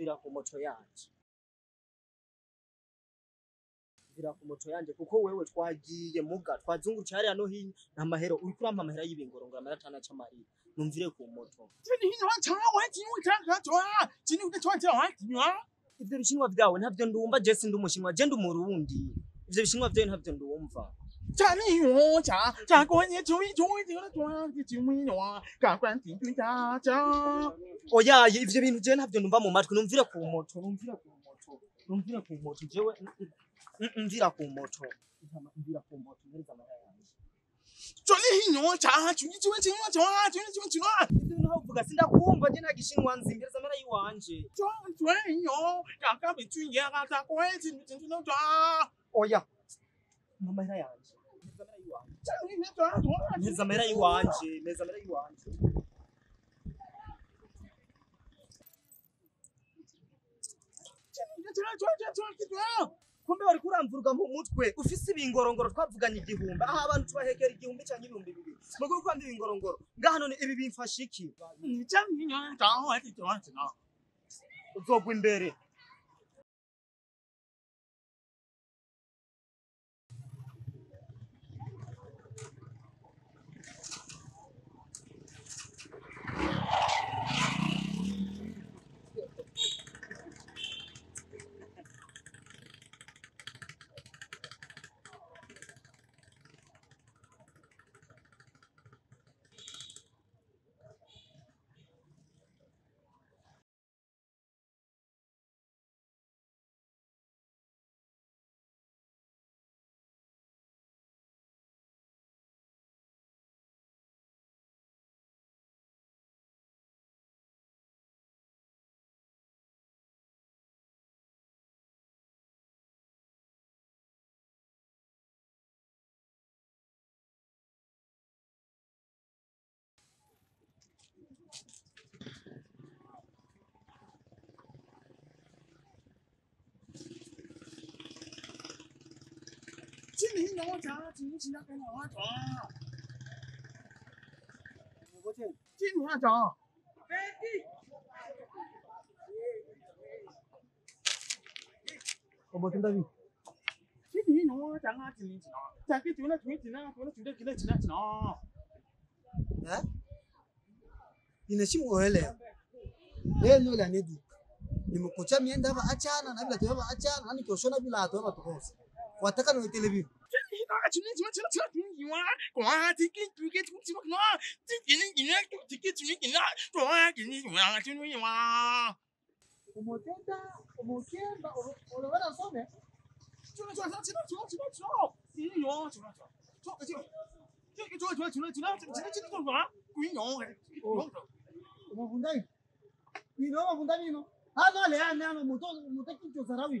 vira ku moto yanjye vira ku moto yanjye kuko wewe twagiye muga twazungurutse hariya no hino nta mahero uri kurampa amahera y'ibingoro ngo amaratana cy'amarira numvire ku moto ibyo bishinwa byawe ntabyo ndumva jesi ndi umushinwa je ndi umurundi ibyo bishinwa byawe ntabyo ndumva 자미용자 자고니 조이 조이 되라 조이 지미용아 가관 띵띵자 자 오야 이제 빈 전, 합전 눈 밤을 맞고 눈 비라고 모토 눈 비라고 모토 눈 비라고 모토 제와 눈 비라고 모토 눈 비라고 모토 눈 비라고 cholihinyo cha chuni chiwe chinwa cha chuni chiwe chinwa ndinovuga sindakumva ndinagishinwa nzimbi zamera iwanje cholihinyo yakabe chunye akatakwezi ndinotwa oya mamaira yanje Mpeza amahera y'iwanje mpeza amahera y'iwanje kumbe bari kuramvuruga mu mutwe ufise ibingorongoro twavuganye igihumbi aho abantu tubahegera igihumbi cyangwa ibihumbi bibiri mugore kwamba ibingorongoro ngaha none ibi bimfasha iki uzogwa imbere 今年我家今年那个哪家？我天，今年哪家？北地。我没听到你。今年我家哪今年几哪？咱给做那做几哪？做那做那几哪几哪几哪？哎，你那心饿嘞？嘞，你来你的，你们国家面的吧？阿家那那边的吧？阿家那你给我说那边哪多吧？多少？watakana itele biu umotenda umokenda olobera nsome umavundani ino mavundani ino hazaleaneano mutokichosarawi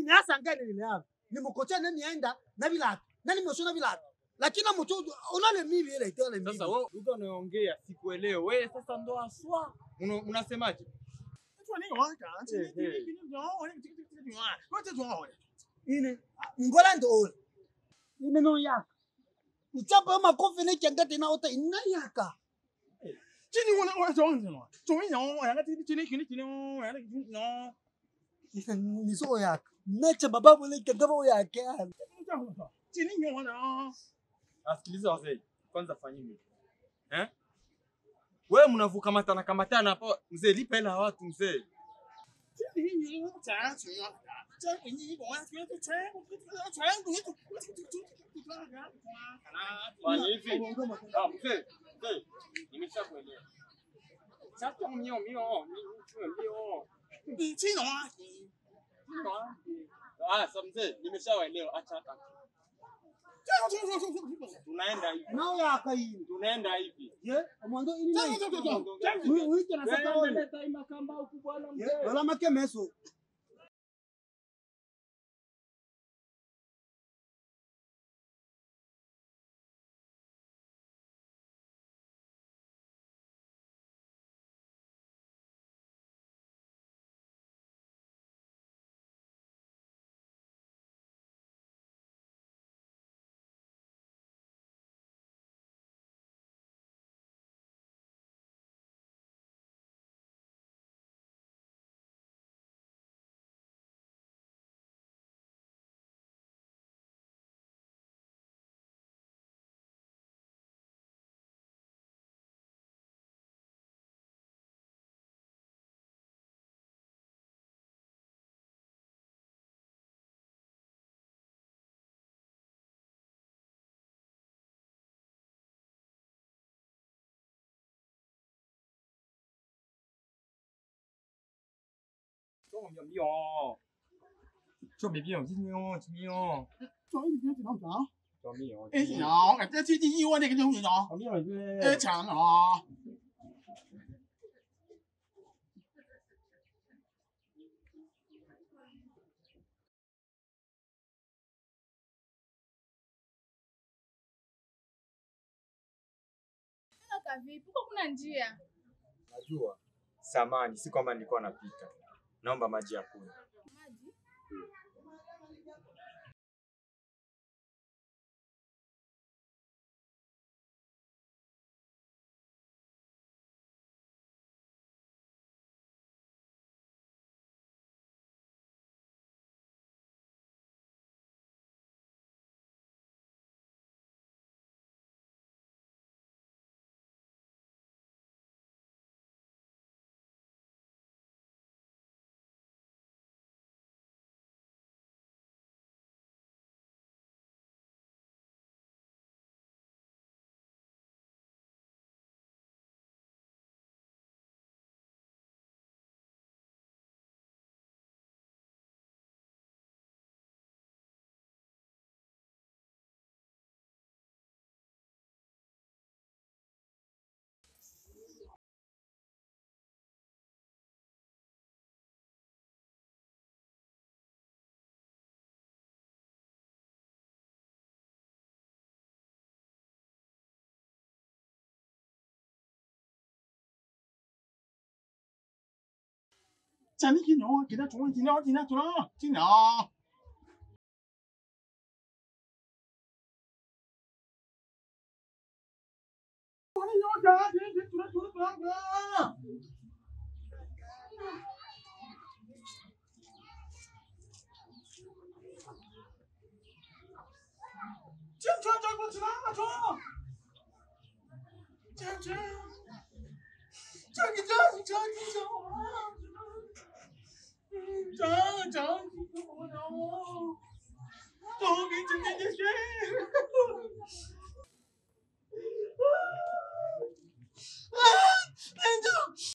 binasangane nimeava nimukocha nani aenda na bilatu nani mosho na bilatu lakini mtu unale mimi ile itana mimi sasa wewe lugha unayoongea sikuelewe wewe sasa ndo aswa unasemaje ine ngola ndo ola ine no yaka ichapa makofi ne kyanga tena ota ina yaka chini wona wona zonzo no zonya wona ngati chini chini chini no 你说呀，那怎么办？我那干我呀干。Tini nyona. Asikiliza wazee. Kwanza fanyeni hivi. Eh? Wewe mnavuka kamatana hapo mzee lipa hela watu mzee. Ah, nimeshakuelewa. 你青龙啊？青龙啊？啊，什么事？你们下来了？啊，咋咋？tunaenda hivi. Tunaenda hivi. Yeah, makamba ukubwa na mzee. Wala makemeso. 做米养，做米养，做米养，做米养。做米养，哎，养，哎，这天天要啊，这怎么养？做米养。哎，馋啊！哎，咖啡，你跑哪边啊？你去萨满那拿 Naomba maji ya kunywa. Hmm. 今天今天我今天中午今天今天中午今天啊！我给你讲啊，今天今天中午不能喝。今天中午不能喝，今天。今天今天今天今天。长长，几个红枣，都给姐姐姐姐